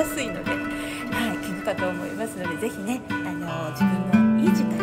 やすいので、はい、聞くかと思いますので是非ねあの自分のいい時間